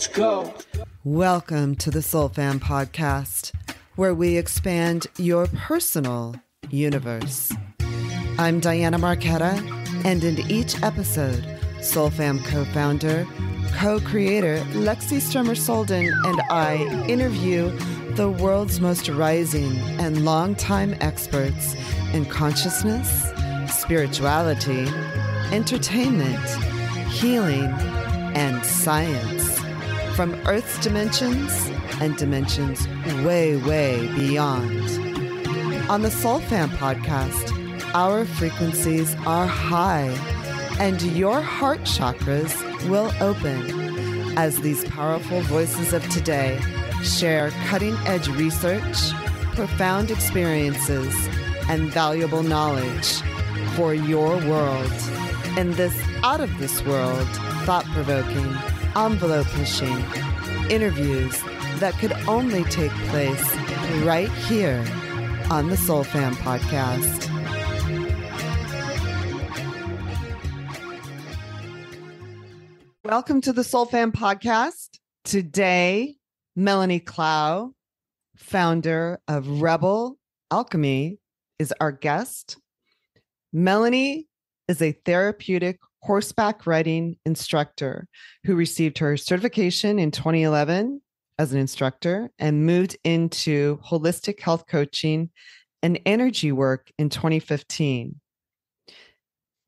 Let's go. Welcome to the Soul Fam podcast, where we expand your personal universe. I'm Diana Marquetta, and in each episode, Soul Fam co founder, co creator Lexi Strummer Solden and I interview the world's most rising and longtime experts in consciousness, spirituality, entertainment, healing, and science. From Earth's dimensions and dimensions way, way beyond. On the Soul Fam podcast, our frequencies are high and your heart chakras will open as these powerful voices of today share cutting edge research, profound experiences, and valuable knowledge for your world in this out of this world, thought provoking, envelope pushing interviews that could only take place right here on the Soul Fam podcast. Welcome to the Soul Fam podcast. Today, Melanie Clow, founder of Rebel Alchemy, is our guest. Melanie is a therapeutic horseback riding instructor who received her certification in 2011 as an instructor and moved into holistic health coaching and energy work in 2015.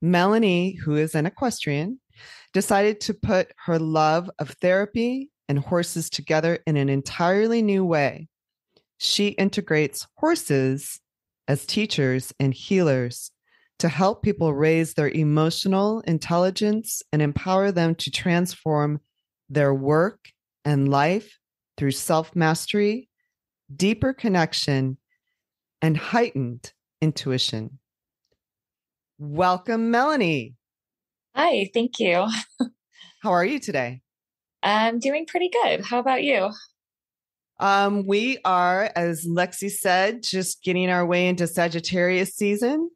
Melanie, who is an equestrian, decided to put her love of therapy and horses together in an entirely new way. She integrates horses as teachers and healers to help people raise their emotional intelligence and empower them to transform their work and life through self mastery, deeper connection, and heightened intuition. Welcome, Melanie. Hi, thank you. How are you today? I'm doing pretty good. How about you? Um, we are, as Lexi said, just getting our way into Sagittarius season.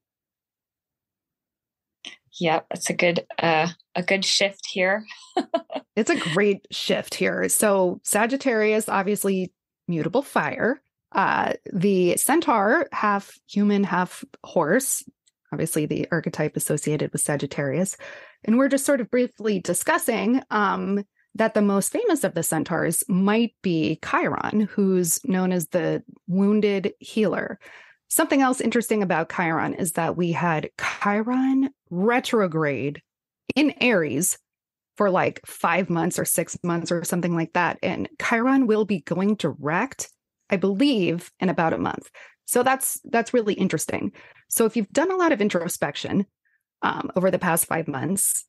Yep, it's a good uh, a good shift here. it's a great shift here. So Sagittarius, obviously mutable fire. Uh, the centaur, half human, half horse. Obviously, the archetype associated with Sagittarius. And we're just sort of briefly discussing um, that the most famous of the centaurs might be Chiron, who's known as the wounded healer. Something else interesting about Chiron is that we had Chiron retrograde in Aries for like five months or six months or something like that. And Chiron will be going direct, I believe, in about a month. So that's that's really interesting. So if you've done a lot of introspection um, over the past five months,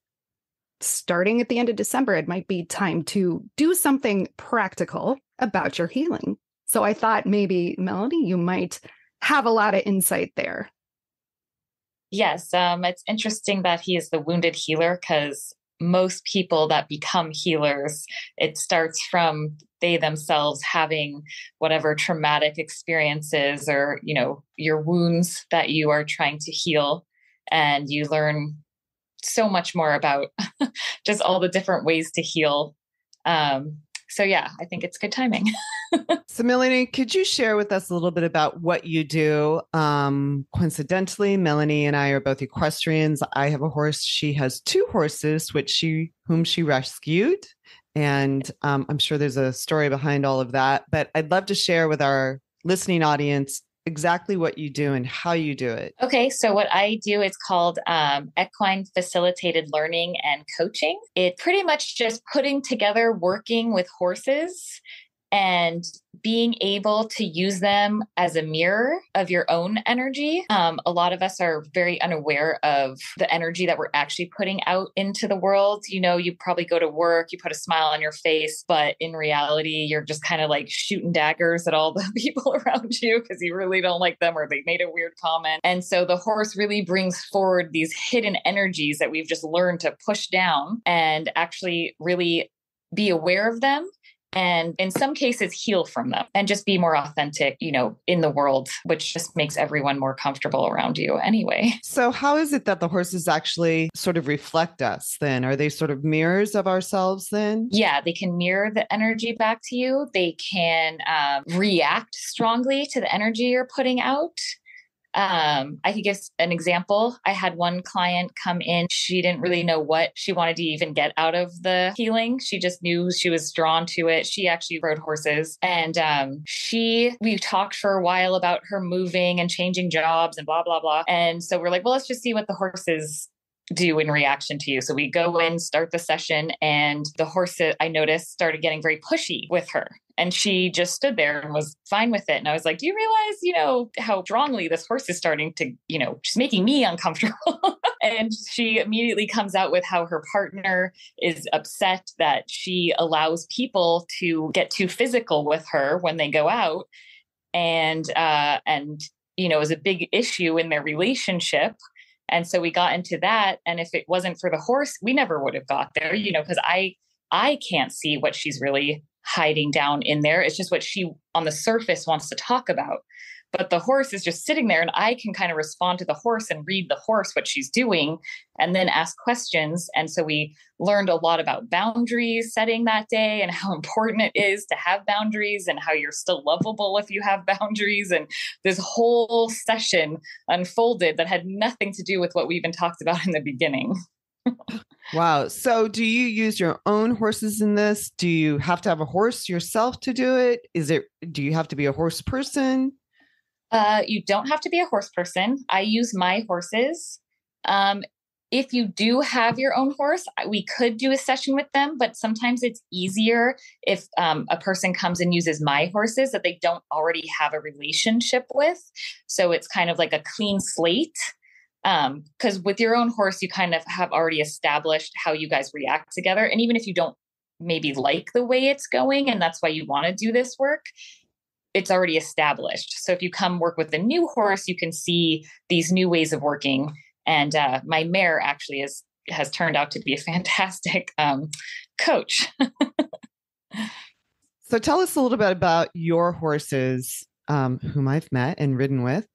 starting at the end of December, it might be time to do something practical about your healing. So I thought maybe Melanie, you might have a lot of insight there. Yes, um, it's interesting that he is the wounded healer because most people that become healers, it starts from they themselves having whatever traumatic experiences or you know your wounds that you are trying to heal, and you learn so much more about just all the different ways to heal. Um, so yeah, I think it's good timing. so Melanie, could you share with us a little bit about what you do? Um, coincidentally, Melanie and I are both equestrians. I have a horse. She has two horses, which she whom she rescued. And um, I'm sure there's a story behind all of that. But I'd love to share with our listening audience exactly what you do and how you do it. Okay, so what I do is called um, equine facilitated learning and coaching. It pretty much just putting together working with horses and being able to use them as a mirror of your own energy. Um, a lot of us are very unaware of the energy that we're actually putting out into the world. You know, you probably go to work, you put a smile on your face, but in reality, you're just kind of like shooting daggers at all the people around you because you really don't like them or they made a weird comment. And so the horse really brings forward these hidden energies that we've just learned to push down and actually really be aware of them and in some cases heal from them and just be more authentic, you know, in the world, which just makes everyone more comfortable around you anyway. So, how is it that the horses actually sort of reflect us then? Are they sort of mirrors of ourselves then? Yeah, they can mirror the energy back to you. They can um, react strongly to the energy you're putting out. Um, I could give an example. I had one client come in. She didn't really know what she wanted to even get out of the healing. She just knew she was drawn to it. She actually rode horses and um, she, we talked for a while about her moving and changing jobs and blah, blah, blah. And so we're like, well, let's just see what the horses do in reaction to you. So we go in, start the session, and the horse I noticed started getting very pushy with her. And she just stood there and was fine with it. And I was like, Do you realize, you know, how strongly this horse is starting to, you know, just making me uncomfortable? and she immediately comes out with how her partner is upset that she allows people to get too physical with her when they go out. And, uh, and, you know, is a big issue in their relationship and so we got into that and if it wasn't for the horse we never would have got there you know because i i can't see what she's really hiding down in there. It's just what she on the surface wants to talk about. But the horse is just sitting there and i can kind of respond to the horse and read the horse what she's doing and then ask questions. And so we learned a lot about boundaries setting that day and how important it is to have boundaries and how you're still lovable if you have boundaries. And this whole session unfolded that had nothing to do with what we even talked about in the beginning wow. So, do you use your own horses in this? Do you have to have a horse yourself to do it? Is it, do you have to be a horse person? Uh, you don't have to be a horse person. I use my horses. Um, if you do have your own horse, we could do a session with them, but sometimes it's easier if um, a person comes and uses my horses that they don't already have a relationship with. So it's kind of like a clean slate. Because um, with your own horse, you kind of have already established how you guys react together. And even if you don't maybe like the way it's going, and that's why you want to do this work, it's already established. So if you come work with a new horse, you can see these new ways of working. And uh, my mare actually is has turned out to be a fantastic um, coach. so tell us a little bit about your horses, um, whom I've met and ridden with.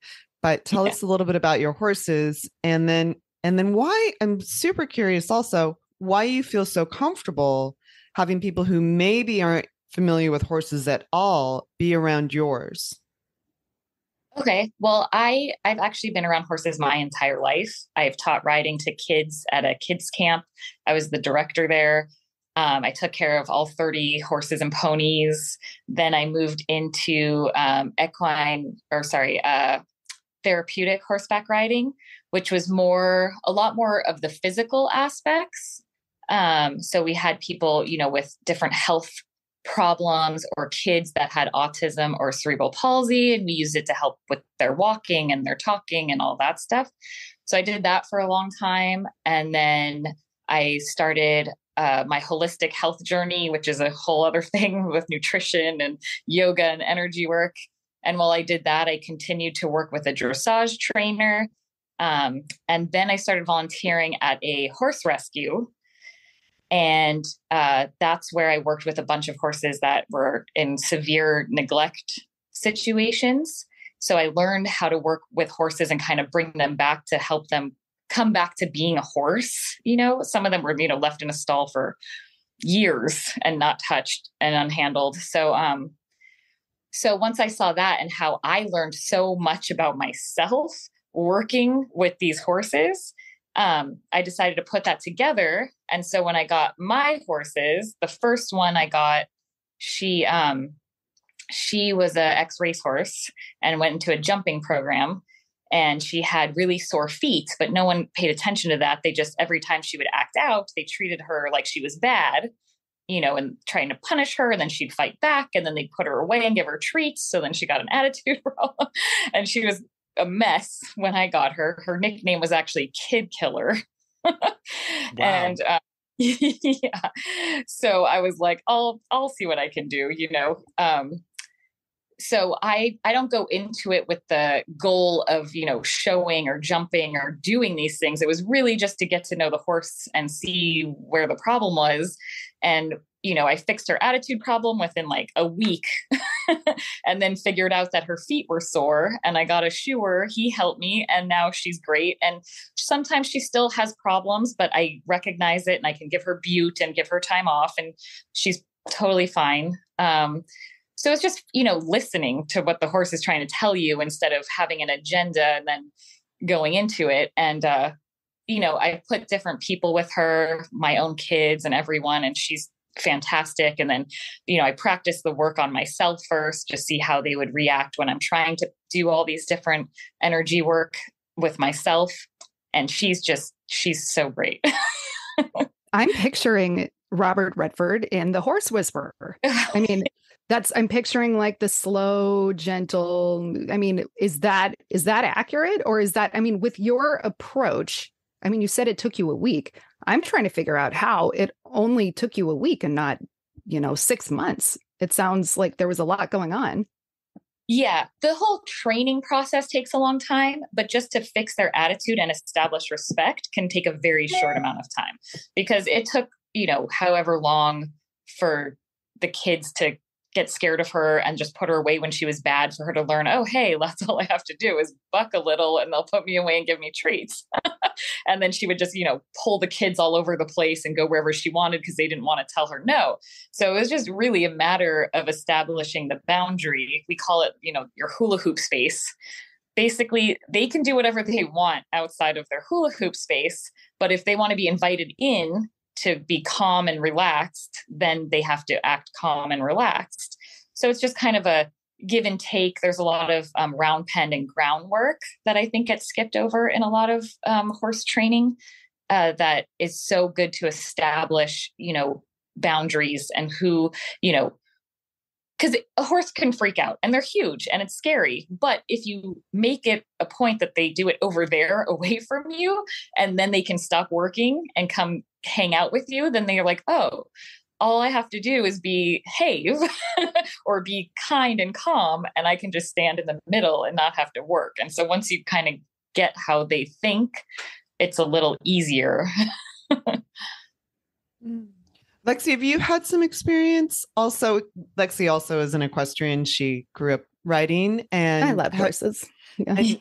But tell yeah. us a little bit about your horses, and then and then why I'm super curious also why you feel so comfortable having people who maybe aren't familiar with horses at all be around yours? Okay. Well, I I've actually been around horses my entire life. I've taught riding to kids at a kids camp. I was the director there. Um, I took care of all 30 horses and ponies. Then I moved into um, equine, or sorry, uh, therapeutic horseback riding, which was more, a lot more of the physical aspects. Um, so we had people, you know, with different health problems or kids that had autism or cerebral palsy and we used it to help with their walking and their talking and all that stuff so i did that for a long time and then i started uh, my holistic health journey which is a whole other thing with nutrition and yoga and energy work and while i did that i continued to work with a dressage trainer um, and then i started volunteering at a horse rescue and uh, that's where I worked with a bunch of horses that were in severe neglect situations. So I learned how to work with horses and kind of bring them back to help them come back to being a horse. You know, some of them were, you know, left in a stall for years and not touched and unhandled. So, um, so once I saw that and how I learned so much about myself working with these horses, um, I decided to put that together. And so when I got my horses, the first one I got, she um, she was a ex racehorse and went into a jumping program. And she had really sore feet, but no one paid attention to that. They just every time she would act out, they treated her like she was bad, you know, and trying to punish her. And then she'd fight back, and then they'd put her away and give her treats. So then she got an attitude problem, and she was a mess when I got her. Her nickname was actually Kid Killer. wow. And uh, yeah, so I was like, I'll I'll see what I can do, you know. Um, so i i don't go into it with the goal of you know showing or jumping or doing these things it was really just to get to know the horse and see where the problem was and you know i fixed her attitude problem within like a week and then figured out that her feet were sore and i got a shoer he helped me and now she's great and sometimes she still has problems but i recognize it and i can give her bute and give her time off and she's totally fine um, so it's just, you know, listening to what the horse is trying to tell you instead of having an agenda and then going into it. And, uh, you know, I put different people with her, my own kids and everyone, and she's fantastic. And then, you know, I practice the work on myself first to see how they would react when I'm trying to do all these different energy work with myself. And she's just, she's so great. I'm picturing Robert Redford in The Horse Whisperer. I mean, that's i'm picturing like the slow gentle i mean is that is that accurate or is that i mean with your approach i mean you said it took you a week. I'm trying to figure out how it only took you a week and not you know 6 months. It sounds like there was a lot going on. Yeah, the whole training process takes a long time, but just to fix their attitude and establish respect can take a very short amount of time because it took, you know, however long for the kids to get scared of her and just put her away when she was bad for her to learn, oh, hey, that's all I have to do is buck a little and they'll put me away and give me treats. and then she would just, you know, pull the kids all over the place and go wherever she wanted because they didn't want to tell her no. So it was just really a matter of establishing the boundary. We call it, you know, your hula hoop space. Basically, they can do whatever they want outside of their hula hoop space. But if they want to be invited in, to be calm and relaxed, then they have to act calm and relaxed. So it's just kind of a give and take. There's a lot of um, round pen and groundwork that I think gets skipped over in a lot of um, horse training. Uh, that is so good to establish, you know, boundaries and who, you know, because a horse can freak out and they're huge and it's scary. But if you make it a point that they do it over there away from you, and then they can stop working and come hang out with you, then they're like, oh, all I have to do is be behave or be kind and calm, and I can just stand in the middle and not have to work. And so once you kind of get how they think, it's a little easier. Mm. Lexi, have you had some experience? Also, Lexi also is an equestrian. She grew up riding, and I love horses. Yeah.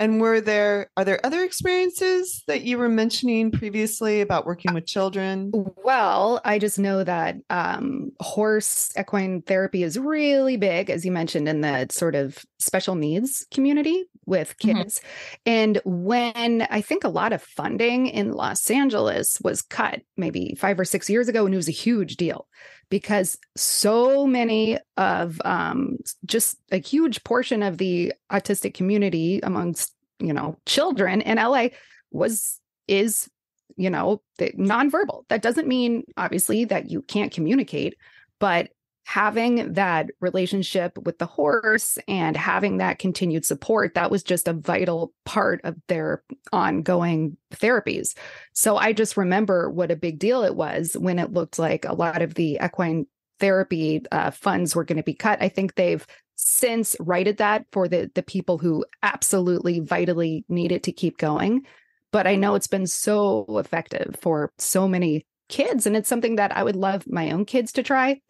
And, were there are there other experiences that you were mentioning previously about working with children? Well, I just know that um, horse equine therapy is really big, as you mentioned, in the sort of special needs community with mm-hmm. kids. Mm-hmm. And when I think a lot of funding in Los Angeles was cut maybe five or six years ago, and it was a huge deal because so many of um, just a huge portion of the autistic community amongst you know children in LA was is you know nonverbal. That doesn't mean obviously that you can't communicate, but having that relationship with the horse and having that continued support that was just a vital part of their ongoing therapies. So i just remember what a big deal it was when it looked like a lot of the equine therapy uh, funds were going to be cut. I think they've since righted that for the the people who absolutely vitally need it to keep going. But i know it's been so effective for so many kids and it's something that i would love my own kids to try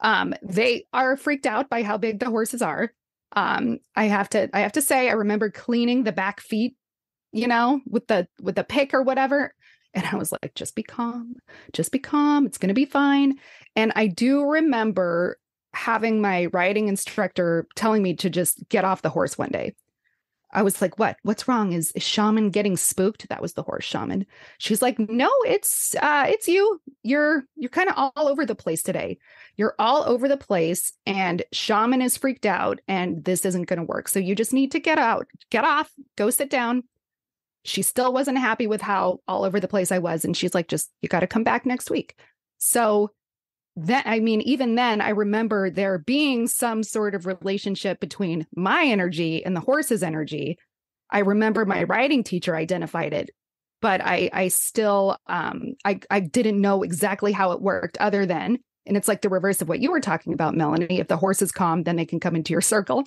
um, they are freaked out by how big the horses are. Um, I have to I have to say I remember cleaning the back feet, you know, with the with the pick or whatever. And I was like, just be calm, just be calm. It's gonna be fine. And I do remember having my riding instructor telling me to just get off the horse one day. I was like, what? What's wrong? Is, is shaman getting spooked? That was the horse shaman. She's like, no, it's uh it's you. You're you're kind of all over the place today. You're all over the place and shaman is freaked out and this isn't gonna work. So you just need to get out, get off, go sit down. She still wasn't happy with how all over the place I was. And she's like, just you gotta come back next week. So then i mean even then i remember there being some sort of relationship between my energy and the horse's energy i remember my riding teacher identified it but i i still um i i didn't know exactly how it worked other than And it's like the reverse of what you were talking about, Melanie. If the horse is calm, then they can come into your circle.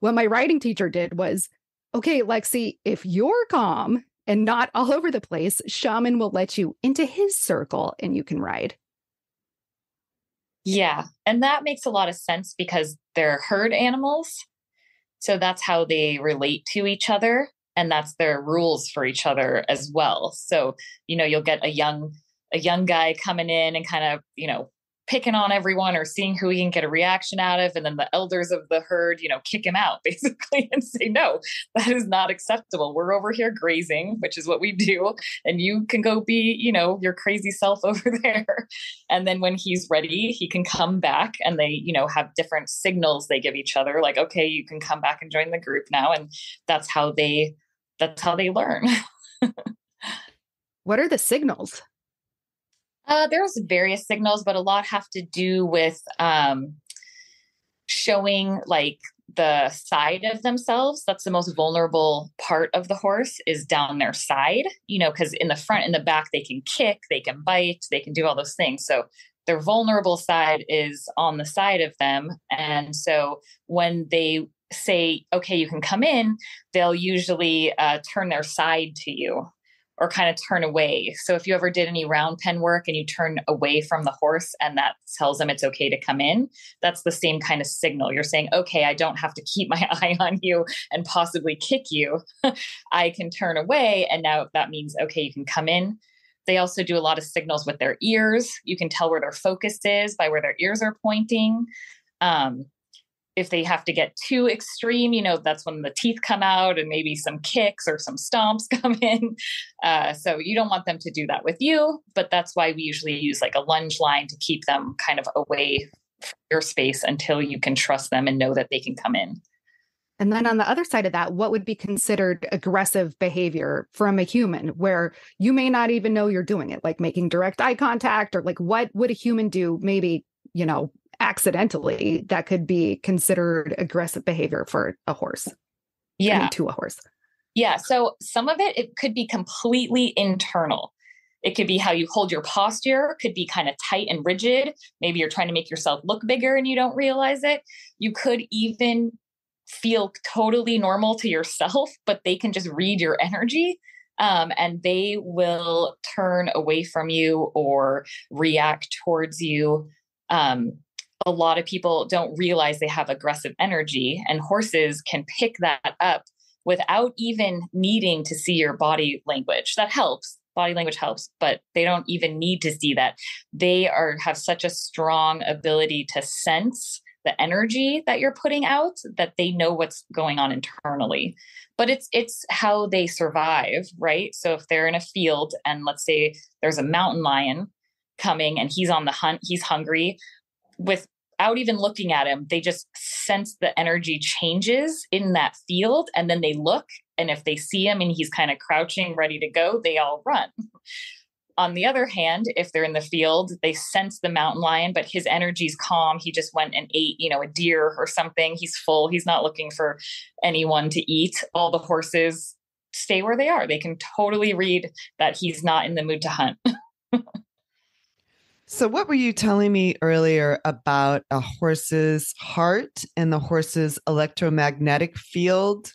What my riding teacher did was okay, Lexi, if you're calm and not all over the place, shaman will let you into his circle and you can ride. Yeah. And that makes a lot of sense because they're herd animals. So that's how they relate to each other. And that's their rules for each other as well. So, you know, you'll get a young a young guy coming in and kind of, you know, picking on everyone or seeing who he can get a reaction out of. And then the elders of the herd, you know, kick him out basically and say, no, that is not acceptable. We're over here grazing, which is what we do. And you can go be, you know, your crazy self over there. And then when he's ready, he can come back and they, you know, have different signals they give each other, like, okay, you can come back and join the group now. And that's how they, that's how they learn. what are the signals? Uh, there's various signals, but a lot have to do with um, showing like the side of themselves. That's the most vulnerable part of the horse is down their side, you know, because in the front and the back, they can kick, they can bite, they can do all those things. So their vulnerable side is on the side of them. And so when they say, okay, you can come in, they'll usually uh, turn their side to you or kind of turn away. So if you ever did any round pen work and you turn away from the horse and that tells them it's okay to come in, that's the same kind of signal. You're saying, okay, I don't have to keep my eye on you and possibly kick you. I can turn away. And now that means, okay, you can come in. They also do a lot of signals with their ears. You can tell where their focus is by where their ears are pointing. Um, if they have to get too extreme, you know, that's when the teeth come out and maybe some kicks or some stomps come in. Uh, so you don't want them to do that with you, but that's why we usually use like a lunge line to keep them kind of away from your space until you can trust them and know that they can come in. And then on the other side of that, what would be considered aggressive behavior from a human where you may not even know you're doing it, like making direct eye contact or like what would a human do maybe, you know, accidentally that could be considered aggressive behavior for a horse. Yeah. I mean, to a horse. Yeah. So some of it, it could be completely internal. It could be how you hold your posture, could be kind of tight and rigid. Maybe you're trying to make yourself look bigger and you don't realize it. You could even feel totally normal to yourself, but they can just read your energy um, and they will turn away from you or react towards you. Um, a lot of people don't realize they have aggressive energy, and horses can pick that up without even needing to see your body language. That helps. Body language helps, but they don't even need to see that. They are have such a strong ability to sense the energy that you're putting out that they know what's going on internally but it's it's how they survive right so if they're in a field and let's say there's a mountain lion coming and he's on the hunt he's hungry without even looking at him, they just sense the energy changes in that field. And then they look, and if they see him and he's kind of crouching, ready to go, they all run. On the other hand, if they're in the field, they sense the mountain lion, but his energy's calm. He just went and ate, you know, a deer or something. He's full. He's not looking for anyone to eat. All the horses stay where they are. They can totally read that he's not in the mood to hunt. So, what were you telling me earlier about a horse's heart and the horse's electromagnetic field?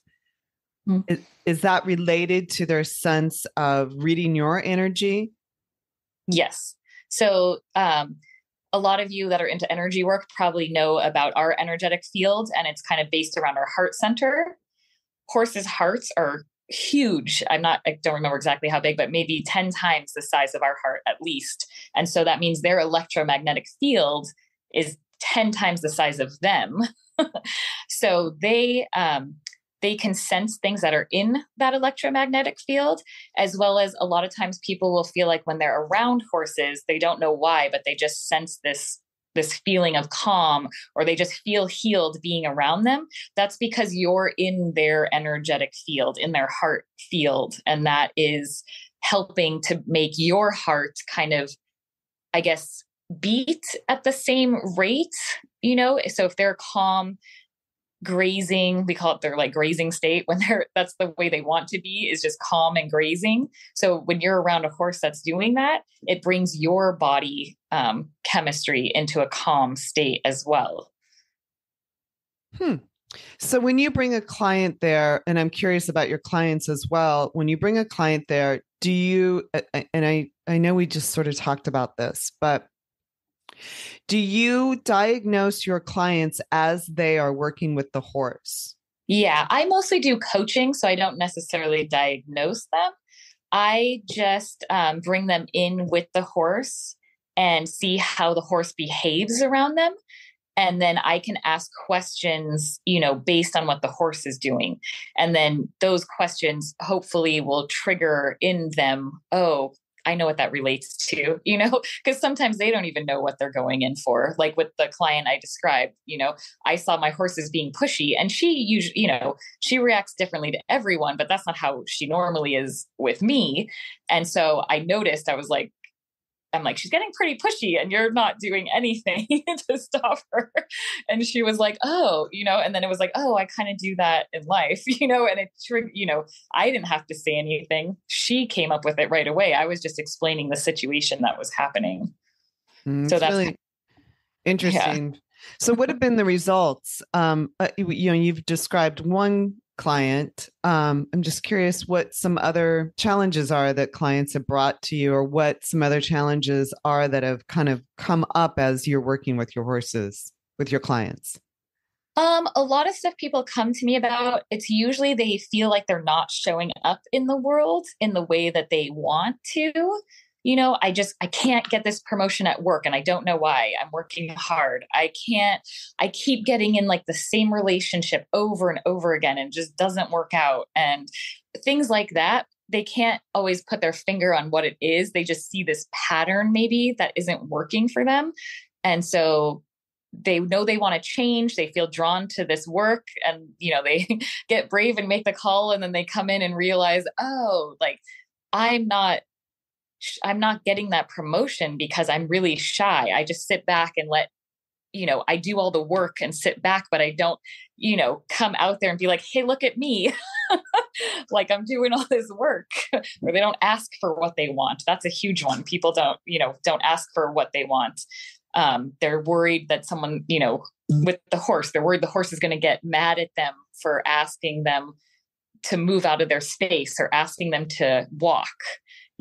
Mm-hmm. Is, is, that related to their sense of reading your energy? Yes. So, um, a lot of you that are into energy work probably know about our energetic field, and it's kind of based around our heart center. Horses' hearts are huge. I'm not, I don't remember exactly how big, but maybe 10 times the size of our heart at least. And so that means their electromagnetic field is 10 times the size of them. so they, um, they can sense things that are in that electromagnetic field, as well as a lot of times people will feel like when they're around horses, they don't know why, but they just sense this this feeling of calm or they just feel healed being around them that's because you're in their energetic field in their heart field and that is helping to make your heart kind of i guess beat at the same rate you know? So if they're calm grazing we call it their like grazing state when they're that's the way they want to be is just calm and grazing. So when you're around a horse that's doing that it brings your body um, chemistry into a calm state as well. Hmm. So when you bring a client there, and I'm curious about your clients as well, when you bring a client there, do you and I I know we just sort of talked about this, but do you diagnose your clients as they are working with the horse? Yeah, I mostly do coaching, so I don't necessarily diagnose them. I just um, bring them in with the horse and see how the horse behaves around them and then i can ask questions you know based on what the horse is doing and then those questions hopefully will trigger in them oh I know what that relates to, you know, because sometimes they don't even know what they're going in for. Like with the client I described, you know, I saw my horses being pushy and she usually, you know, she reacts differently to everyone, but that's not how she normally is with me. And so I noticed, I was like, I'm like, she's getting pretty pushy and you're not doing anything to stop her. And she was like, oh, you know, and then it was like, oh, I kind of do that in life, you know, and it, you know, I didn't have to say anything. She came up with it right away. I was just explaining the situation that was happening. Mm, so that's really interesting. Yeah. So, what have been the results? Um, uh, you know, you've described one client. Um, I'm just curious what some other challenges are that clients have brought to you, or what some other challenges are that have kind of come up as you're working with your horses, with your clients. Um, a lot of stuff people come to me about, it's usually they feel like they're not showing up in the world in the way that they want to you know, I just I can't get this promotion at work and I don't know why. I'm working hard. I can't I keep getting in like the same relationship over and over again and just doesn't work out and things like that. They can't always put their finger on what it is. They just see this pattern maybe that isn't working for them. And so they know they want to change they feel drawn to this work and you know they get brave and make the call and then they come in and realize oh like i'm not I'm not getting that promotion because I'm really shy. I just sit back and let, you know, I do all the work and sit back, but I don't, you know, come out there and be like, hey, look at me. like I'm doing all this work. or they don't ask for what they want. That's a huge one. People don't, you know, don't ask for what they want. Um, they're worried that someone, you know, with the horse, they're worried the horse is going to get mad at them for asking them to move out of their space or asking them to walk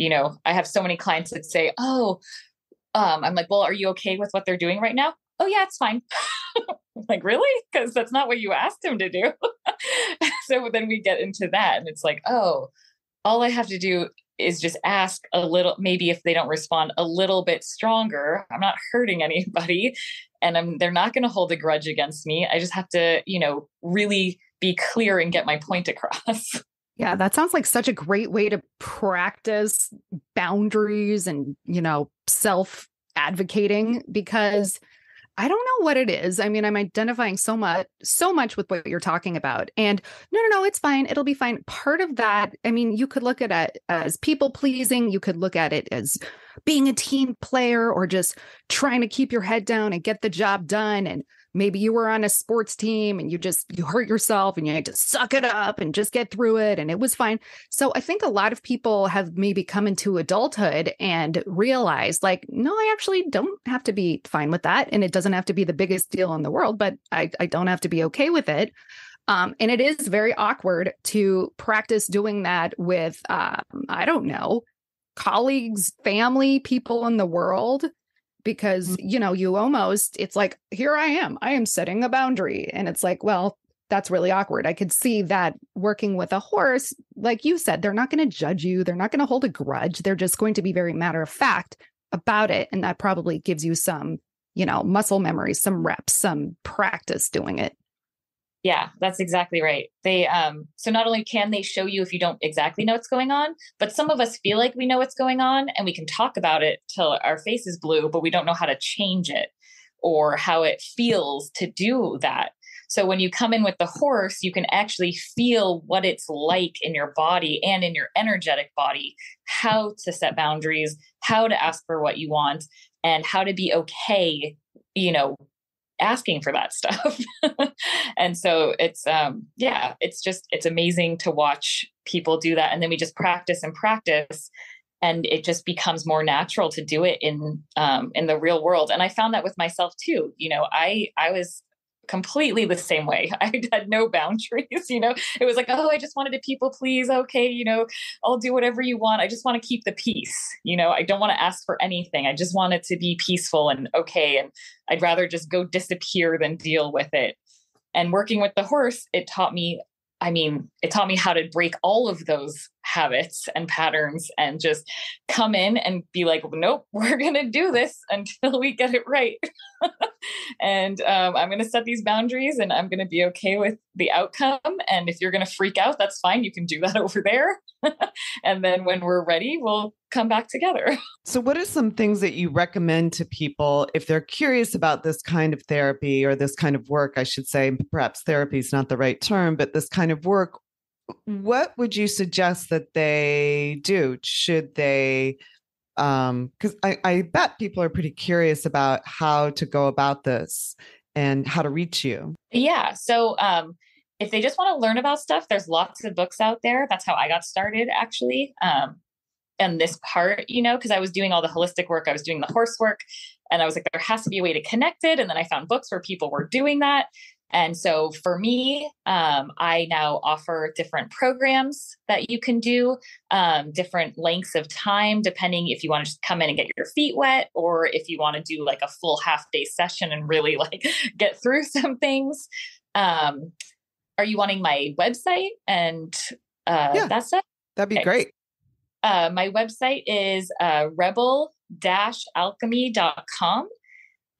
you know, I have so many clients that say, "Oh, um, I'm like, well, are you okay with what they're doing right now?" Oh yeah, it's fine. like really? Because that's not what you asked him to do. So then we get into that and it's like oh all i have to do is just ask a little maybe if they don't respond a little bit stronger. I'm not hurting anybody and I'm, they're not going to hold a grudge against me. I just have to you know really be clear and get my point across Yeah, that sounds like such a great way to practice boundaries and, you know, self advocating because I don't know what it is. I mean, I'm identifying so much, so much with what you're talking about. And no, no, no, it's fine. It'll be fine. Part of that, I mean, you could look at it as people pleasing. You could look at it as being a team player or just trying to keep your head down and get the job done. And maybe you were on a sports team and you just you hurt yourself and you had to suck it up and just get through it and it was fine. So i think a lot of people have maybe come into adulthood and realized like no i actually don't have to be fine with that. And it doesn't have to be the biggest deal in the world but i, I don't have to be okay with it. Um, and it is very awkward to practice doing that with um, i don't know colleagues family people in the world because mm-hmm. you know you almost it's like here i am i am setting a boundary. And it's like well that's really awkward. I could see that working with a horse like you said they're not going to judge you they're not going to hold a grudge they're just going to be very matter of fact about it and that probably gives you some you know muscle memory some reps some practice doing it yeah, that's exactly right. They um so not only can they show you if you don't exactly know what's going on, but some of us feel like we know what's going on and we can talk about it till our face is blue, but we don't know how to change it or how it feels to do that. So when you come in with the horse, you can actually feel what it's like in your body and in your energetic body, how to set boundaries, how to ask for what you want, and how to be okay, you know, asking for that stuff. and so it's um yeah, it's just it's amazing to watch people do that. And then we just practice and practice and it just becomes more natural to do it in um, in the real world. And i found that with myself too. You know i i was completely the same way. I had no boundaries, you know. It was like, oh, I just wanted to people please. Okay, you know, I'll do whatever you want. I just want to keep the peace. You know, I don't want to ask for anything. I just want it to be peaceful and okay. And I'd rather just go disappear than deal with it. And working with the horse, it taught me I mean, it taught me how to break all of those habits and patterns and just come in and be like, nope, we're going to do this until we get it right. and um, I'm going to set these boundaries and I'm going to be okay with the outcome. And if you're going to freak out, that's fine. You can do that over there. and then when we're ready, we'll come back together. So, what are some things that you recommend to people if they're curious about this kind of therapy or this kind of work? I should say, perhaps therapy is not the right term, but this kind of work. What would you suggest that they do? Should they um because I, I bet people are pretty curious about how to go about this and how to reach you. Yeah so um if they just want to learn about stuff there's lots of books out there. That's how i got started actually um and this part you know because i was doing all the holistic work i was doing the horse work and i was like there has to be a way to connect it and then i found books where people were doing that and so for me, um, I now offer different programs that you can do, um, different lengths of time, depending if you want to just come in and get your feet wet, or if you want to do like a full half day session and really like get through some things. Um, are you wanting my website and uh, yeah, that stuff? That'd be okay. great. Uh, my website is uh, rebel-alchemy.com.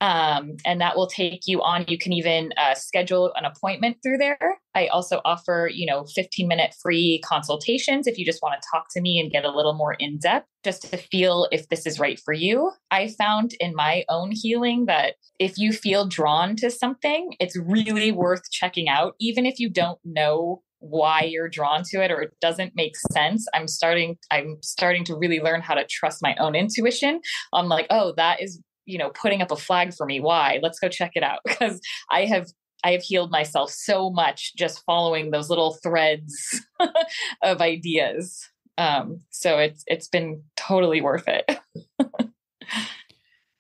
Um, and that will take you on. You can even uh, schedule an appointment through there. I also offer, you know, 15 minute free consultations if you just want to talk to me and get a little more in depth, just to feel if this is right for you. I found in my own healing that if you feel drawn to something, it's really worth checking out, even if you don't know why you're drawn to it or it doesn't make sense i'm starting i'm starting to really learn how to trust my own intuition i'm like oh that is you know putting up a flag for me. Why? Let's go check it out. Because i have i have healed myself so much just following those little threads of ideas. Um so it's it's been totally worth it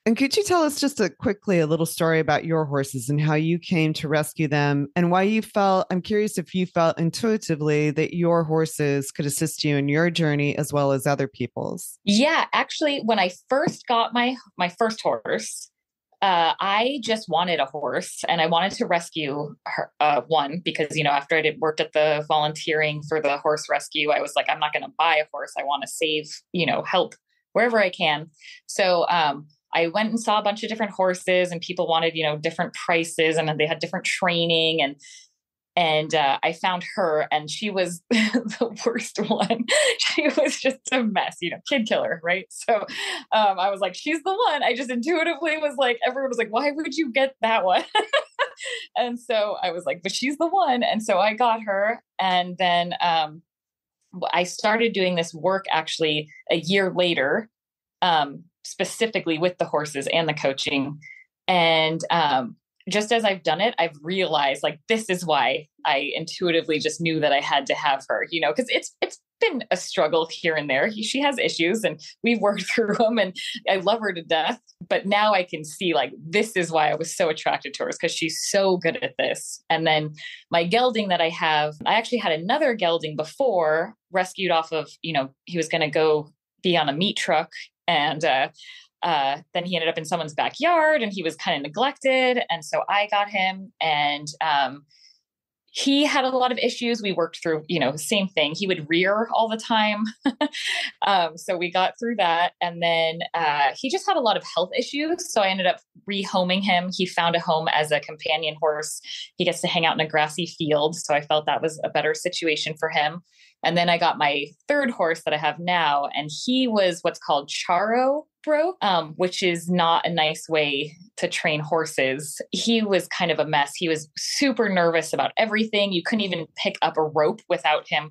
And could you tell us just a quickly a little story about your horses and how you came to rescue them and why you felt I'm curious if you felt intuitively that your horses could assist you in your journey as well as other people's. Yeah, actually when I first got my my first horse, uh, I just wanted a horse and I wanted to rescue her, uh, one because, you know, after I did worked at the volunteering for the horse rescue, I was like, I'm not going to buy a horse. I want to save, you know, help wherever I can. So, um, I went and saw a bunch of different horses and people wanted, you know, different prices and they had different training and and uh, I found her and she was the worst one. she was just a mess, you know, kid killer, right? So um, I was like, she's the one. I just intuitively was like, everyone was like, why would you get that one? and so I was like, but she's the one. And so I got her. And then um, I started doing this work actually a year later. Um, specifically with the horses and the coaching. And um, just as I've done it, I've realized like this is why I intuitively just knew that I had to have her, you know, because it's it's been a struggle here and there. He, she has issues and we've worked through them and I love her to death. But now I can see like this is why I was so attracted to her because she's so good at this. And then my gelding that I have, I actually had another gelding before rescued off of, you know, he was going to go be on a meat truck and uh, uh, then he ended up in someone's backyard and he was kind of neglected. And so i got him and um, he had a lot of issues. We worked through you know same thing. He would rear all the time. Um, so we got through that. And then uh, he just had a lot of health issues. So i ended up rehoming him. He found a home as a companion horse. He gets to hang out in a grassy field. So i felt that was a better situation for him and then I got my third horse that I have now, and he was what's called Charo broke, um, which is not a nice way to train horses. He was kind of a mess. He was super nervous about everything. You couldn't even pick up a rope without him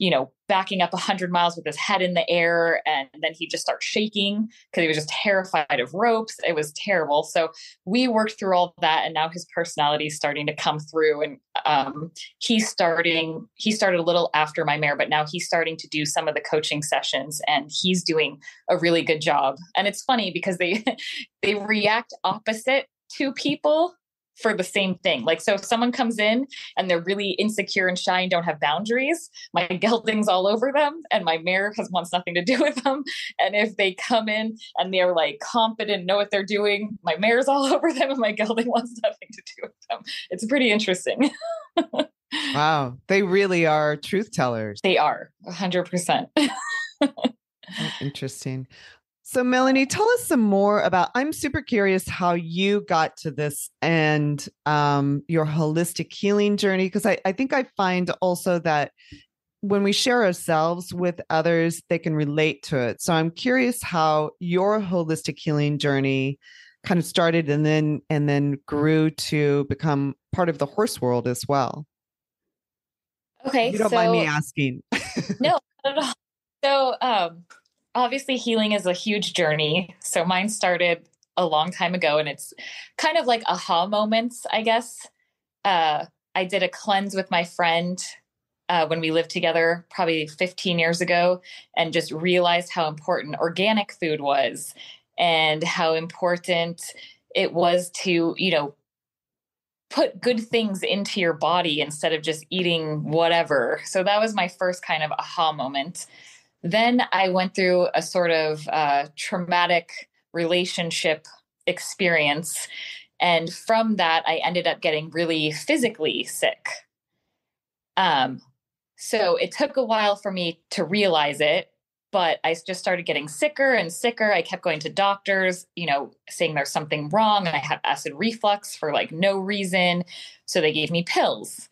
you know, backing up 100 miles with his head in the air. And then he just starts shaking because he was just terrified of ropes. It was terrible. So we worked through all that. And now his personality is starting to come through. And um, he's starting, he started a little after my mare, but now he's starting to do some of the coaching sessions and he's doing a really good job. And it's funny because they, they react opposite to people for the same thing. Like, so if someone comes in and they're really insecure and shy and don't have boundaries, my gelding's all over them and my mare has wants nothing to do with them. And if they come in and they're like confident, know what they're doing, my mare's all over them and my gelding wants nothing to do with them. It's pretty interesting. wow. They really are truth tellers. They are 100%. Interesting. So, Melanie, tell us some more about. I'm super curious how you got to this and um, your holistic healing journey, because I, I think I find also that when we share ourselves with others, they can relate to it. So, I'm curious how your holistic healing journey kind of started and then and then grew to become part of the horse world as well. Okay, you don't so, mind me asking. no, not at all. So, um, obviously healing is a huge journey. So mine started a long time ago and it's kind of like aha moments, I guess. Uh, I did a cleanse with my friend uh, when we lived together probably 15 years ago and just realized how important organic food was and how important it was to, you know, put good things into your body instead of just eating whatever. So that was my first kind of aha moment. Then I went through a sort of uh, traumatic relationship experience. And from that, I ended up getting really physically sick. Um, so it took a while for me to realize it, but I just started getting sicker and sicker. I kept going to doctors, you know, saying there's something wrong. I had acid reflux for like no reason. So they gave me pills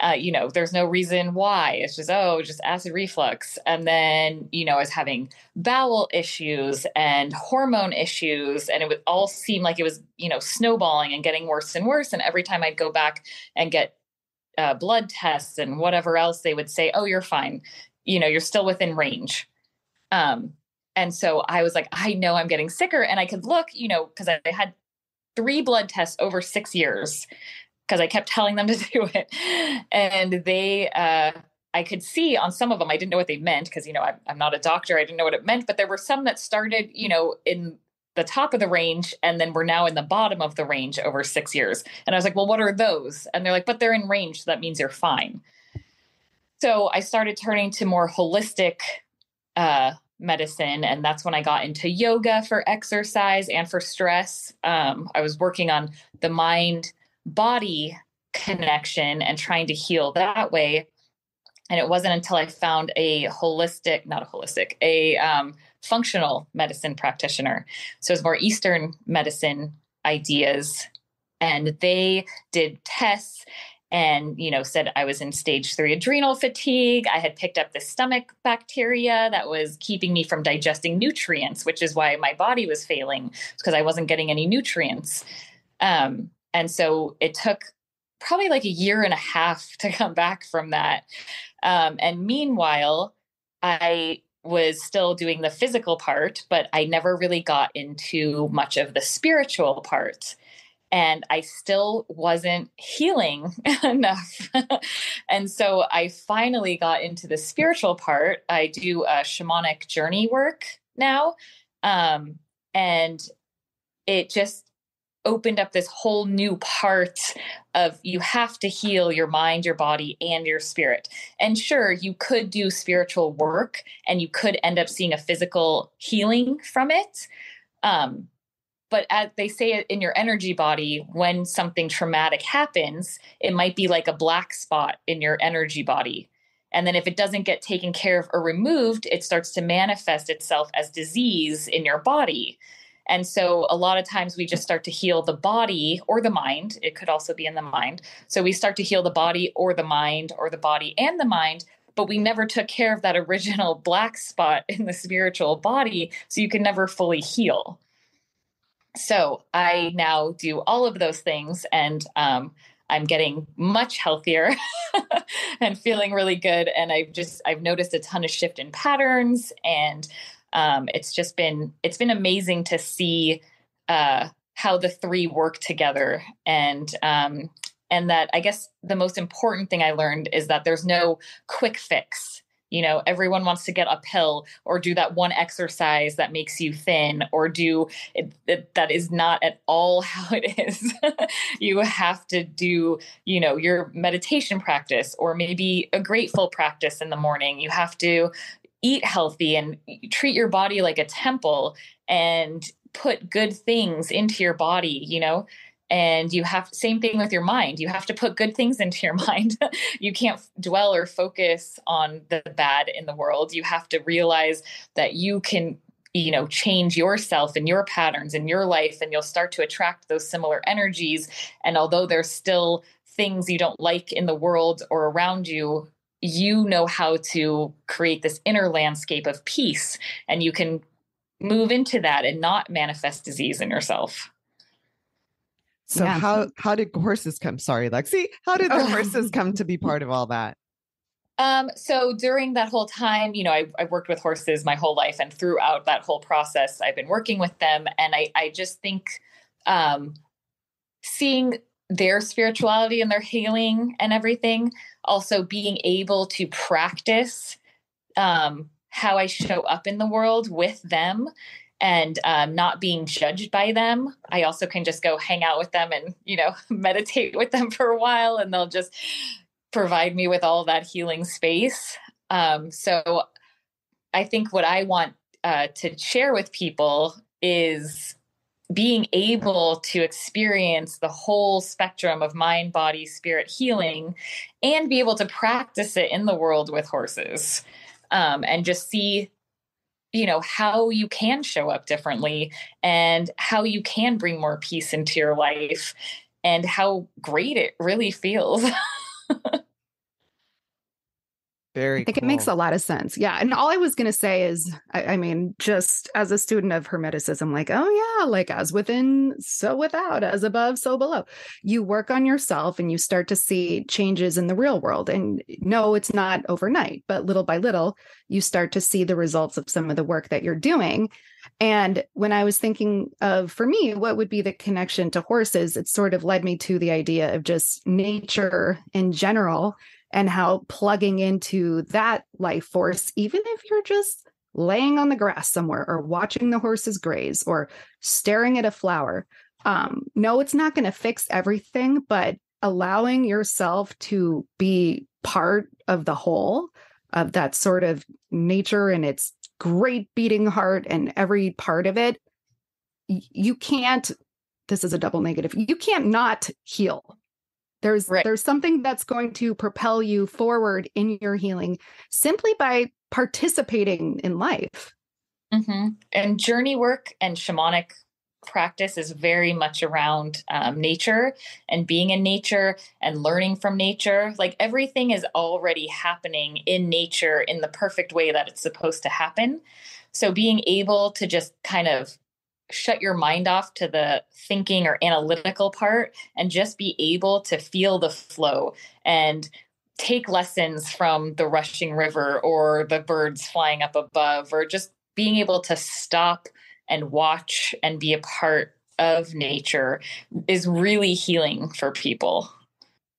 uh, you know, there's no reason why. It's just, oh, just acid reflux. And then, you know, I was having bowel issues and hormone issues. And it would all seem like it was, you know, snowballing and getting worse and worse. And every time I'd go back and get uh, blood tests and whatever else, they would say, oh, you're fine. You know, you're still within range. Um, and so I was like, I know I'm getting sicker. And I could look, you know, because I had three blood tests over six years because I kept telling them to do it. And they, uh, I could see on some of them, I didn't know what they meant because, you know, I'm, I'm not a doctor. I didn't know what it meant, but there were some that started, you know, in the top of the range and then we're now in the bottom of the range over six years. And I was like, well, what are those? And they're like, but they're in range. So that means you're fine. So I started turning to more holistic uh, medicine. And that's when I got into yoga for exercise and for stress. Um, I was working on the mind body connection and trying to heal that way. And it wasn't until I found a holistic, not a holistic, a um, functional medicine practitioner. So it's more Eastern medicine ideas. And they did tests and you know said i was in stage 3 adrenal fatigue i had picked up the stomach bacteria that was keeping me from digesting nutrients which is why my body was failing because i wasn't getting any nutrients um, and so it took probably like a year and a half to come back from that. Um, and meanwhile, I was still doing the physical part, but I never really got into much of the spiritual part. And I still wasn't healing enough. and so I finally got into the spiritual part. I do a shamanic journey work now. Um, and it just opened up this whole new part of you have to heal your mind, your body, and your spirit. And sure, you could do spiritual work and you could end up seeing a physical healing from it. Um, but as they say it in your energy body, when something traumatic happens, it might be like a black spot in your energy body. And then if it doesn't get taken care of or removed, it starts to manifest itself as disease in your body. And so a lot of times we just start to heal the body or the mind. It could also be in the mind. So we start to heal the body or the mind or the body and the mind, but we never took care of that original black spot in the spiritual body. So you can never fully heal. So I now do all of those things and um, I'm getting much healthier and feeling really good. And I've just I've noticed a ton of shift in patterns, and um, it's just been it's been amazing to see uh, how the three work together. And um, and that I guess the most important thing I learned is that there's no quick fix. You know everyone wants to get a pill or do that one exercise that makes you thin or do it, it, that is not at all how it is. You have to do you know your meditation practice or maybe a grateful practice in the morning. You have to eat healthy and treat your body like a temple and put good things into your body you know? And you have same thing with your mind. You have to put good things into your mind. You can't dwell or focus on the bad in the world. You have to realize that you can you know change yourself and your patterns in your life and you'll start to attract those similar energies. And although there's still things you don't like in the world or around you you know how to create this inner landscape of peace and you can move into that and not manifest disease in yourself so yeah. how how did horses come? Sorry, Lexi. How did the oh. horses come to be part of all that? Um, so during that whole time, you know, I, I worked with horses my whole life, and throughout that whole process, I've been working with them, and I I just think um, seeing their spirituality and their healing and everything, also being able to practice um, how I show up in the world with them and um, not being judged by them. I also can just go hang out with them and, you know, meditate with them for a while and they'll just provide me with all that healing space. Um, so I think what I want uh, to share with people is being able to experience the whole spectrum of mind, body, spirit healing and be able to practice it in the world with horses um, and just see you know how you can show up differently and how you can bring more peace into your life and how great it really feels Very I think cool. it makes a lot of sense. Yeah. And all I was going to say is, I, I, mean, just as a student of Hermeticism, like, oh, yeah, like as within, so without, as above, so below. You work on yourself and you start to see changes in the real world. And no, it's not overnight, but little by little, you start to see the results of some of the work that you're doing. And when I was thinking of, for me, what would be the connection to horses, it sort of led me to the idea of just nature in general and how plugging into that life force, even if you're just laying on the grass somewhere or watching the horses graze or staring at a flower, um, no, it's not going to fix everything, but allowing yourself to be part of the whole of that sort of nature and its great beating heart and every part of it, you can't. This is a double negative. You can't not heal there's right. there's something that's going to propel you forward in your healing simply by participating in life. Mm-hmm. And journey work and shamanic practice is very much around um, nature and being in nature and learning from nature. Like everything is already happening in nature in the perfect way that it's supposed to happen. So being able to just kind of shut your mind off to the thinking or analytical part and just be able to feel the flow and take lessons from the rushing river or the birds flying up above or just being able to stop and watch and be a part of nature is really healing for people.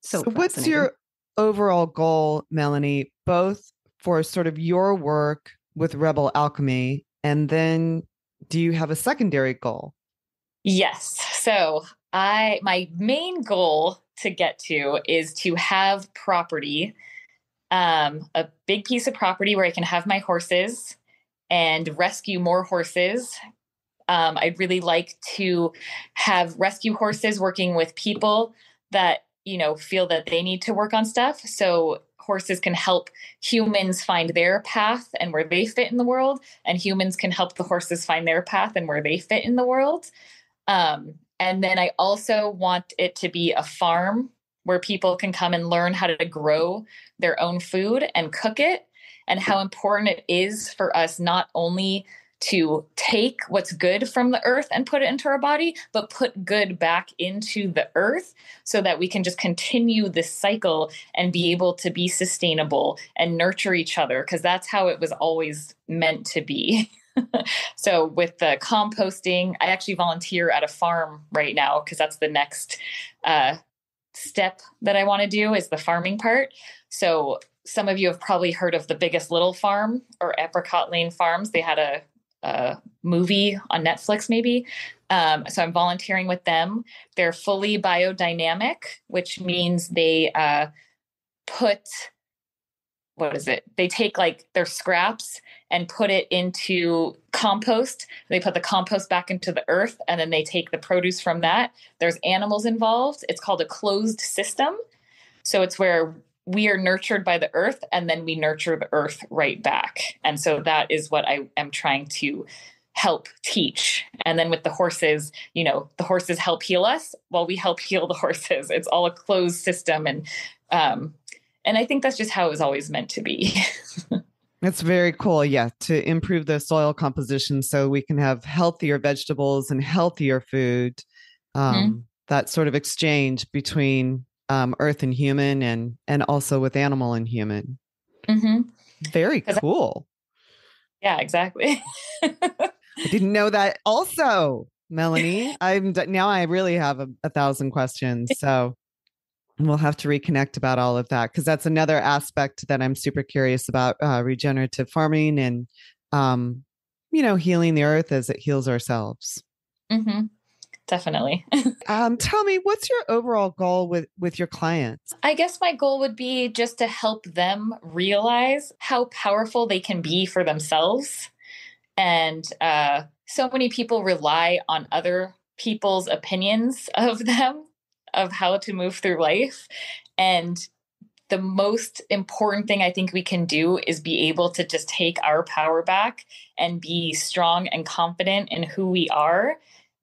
So, so what's your overall goal, Melanie, both for sort of your work with Rebel Alchemy and then do you have a secondary goal? Yes. So, I my main goal to get to is to have property um, a big piece of property where I can have my horses and rescue more horses. Um, I'd really like to have rescue horses working with people that you know feel that they need to work on stuff. So horses can help humans find their path and where they fit in the world, and humans can help the horses find their path and where they fit in the world. Um, and then I also want it to be a farm where people can come and learn how to grow their own food and cook it, and how important it is for us not only to take what's good from the earth and put it into our body, but put good back into the earth so that we can just continue this cycle and be able to be sustainable and nurture each other because that's how it was always meant to be. so with the composting, I actually volunteer at a farm right now because that's the next uh, step that I want to do is the farming part. So some of you have probably heard of the Biggest Little Farm or Apricot Lane Farms. They had a, a movie on Netflix, maybe. Um, so I'm volunteering with them. They're fully biodynamic, which means they uh, put what is it? They take like their scraps and put it into compost. They put the compost back into the earth and then they take the produce from that. There's animals involved. It's called a closed system. So it's where we are nurtured by the earth and then we nurture the earth right back. And so that is what I am trying to help teach. And then with the horses, you know, the horses help heal us while we help heal the horses. It's all a closed system and um and I think that's just how it was always meant to be. It's very cool, yeah, to improve the soil composition so we can have healthier vegetables and healthier food. Um, mm-hmm. That sort of exchange between um, earth and human, and and also with animal and human. Mm-hmm. Very cool. I, yeah, exactly. I didn't know that. Also, Melanie, I'm now I really have a, a thousand questions. So we'll have to reconnect about all of that because that's another aspect that I'm super curious about uh, regenerative farming and, um, you know, healing the earth as it heals ourselves. Mm-hmm. Definitely. um, tell me, what's your overall goal with with your clients? I guess my goal would be just to help them realize how powerful they can be for themselves, and uh, so many people rely on other people's opinions of them of how to move through life. And the most important thing I think we can do is be able to just take our power back and be strong and confident in who we are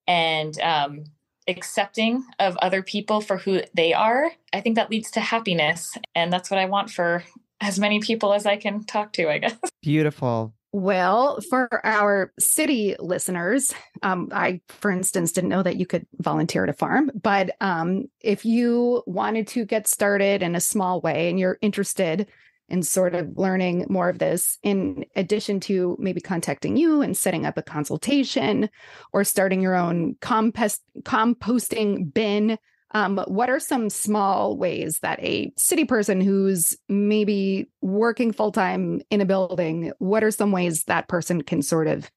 and um, accepting of other people for who they are. I think that leads to happiness. And that's what I want for as many people as I can talk to, I guess. Beautiful. Well, for our city listeners, um, I, for instance, didn't know that you could volunteer at a farm. But um, if you wanted to get started in a small way and you're interested in sort of learning more of this, in addition to maybe contacting you and setting up a consultation or starting your own compost composting bin um, what are some small ways that a city person who's maybe working full time in a building, what are some ways that person can sort of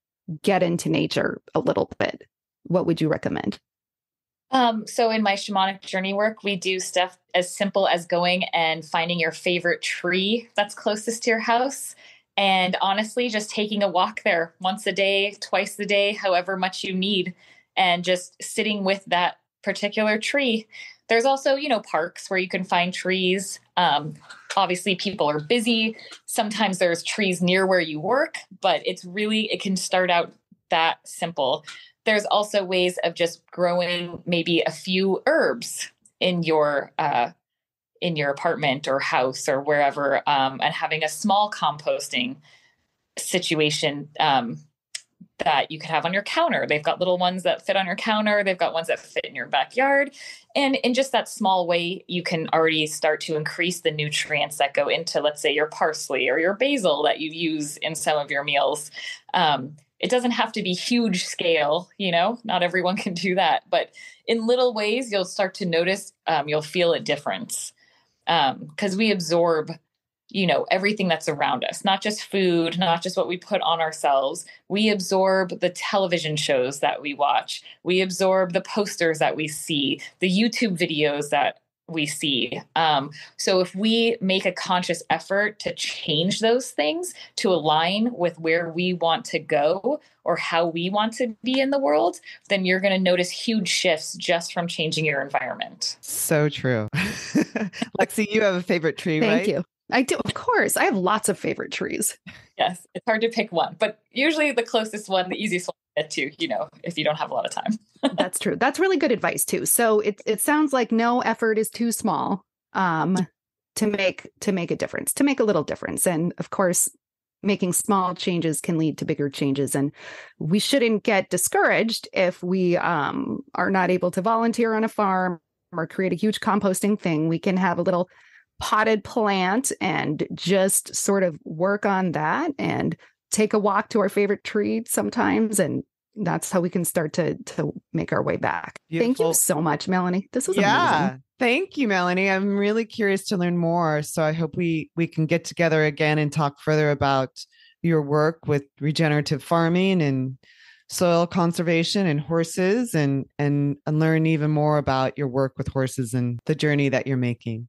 get into nature a little bit? What would you recommend? Um, so in my shamanic journey work, we do stuff as simple as going and finding your favorite tree that's closest to your house. And honestly, just taking a walk there once a day, twice a day, however much you need, and just sitting with that particular tree. There's also, you know, parks where you can find trees. Um, obviously, people are busy. Sometimes there's trees near where you work, but it's really, it can start out that simple. There's also ways of just growing maybe a few herbs in your uh, in your apartment or house or wherever, um, and having a small composting situation um, that you could have on your counter. They've got little ones that fit on your counter, they've got ones that fit in your backyard. And in just that small way, you can already start to increase the nutrients that go into, let's say, your parsley or your basil that you use in some of your meals. Um, it doesn't have to be huge scale, you know, not everyone can do that. But in little ways, you'll start to notice, um, you'll feel a difference. Because um, we absorb you know everything that's around us not just food not just what we put on ourselves. We absorb the television shows that we watch. We absorb the posters that we see the youtube videos that we see. Um, so if we make a conscious effort to change those things to align with where we want to go or how we want to be in the world then you're going to notice huge shifts just from changing your environment. So true. Lexi you have a favorite tree Thank right? Thank you. I do, of course. I have lots of favorite trees. Yes, it's hard to pick one, but usually the closest one, the easiest one to get to, you know, if you don't have a lot of time. That's true. That's really good advice too. So it it sounds like no effort is too small um to make to make a difference, to make a little difference. And of course, making small changes can lead to bigger changes and we shouldn't get discouraged if we um, are not able to volunteer on a farm or create a huge composting thing we can have a little potted plant and just sort of work on that and take a walk to our favorite tree sometimes and that's how we can start to to make our way back. Beautiful. Thank you so much, Melanie. This was yeah. Amazing. Thank you, Melanie. I'm really curious to learn more. So I hope we we can get together again and talk further about your work with regenerative farming and soil conservation and horses and and, and learn even more about your work with horses and the journey that you're making.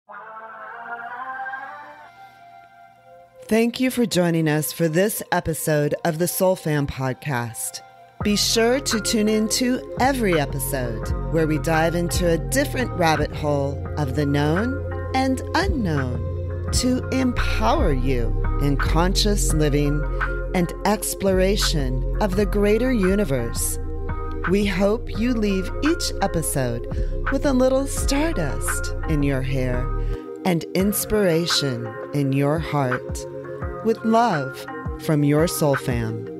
Thank you for joining us for this episode of the Soul Fam podcast. Be sure to tune in to every episode where we dive into a different rabbit hole of the known and unknown to empower you in conscious living and exploration of the greater universe. We hope you leave each episode with a little stardust in your hair and inspiration in your heart. With love from your soul fam.